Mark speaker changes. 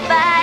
Speaker 1: goodbye.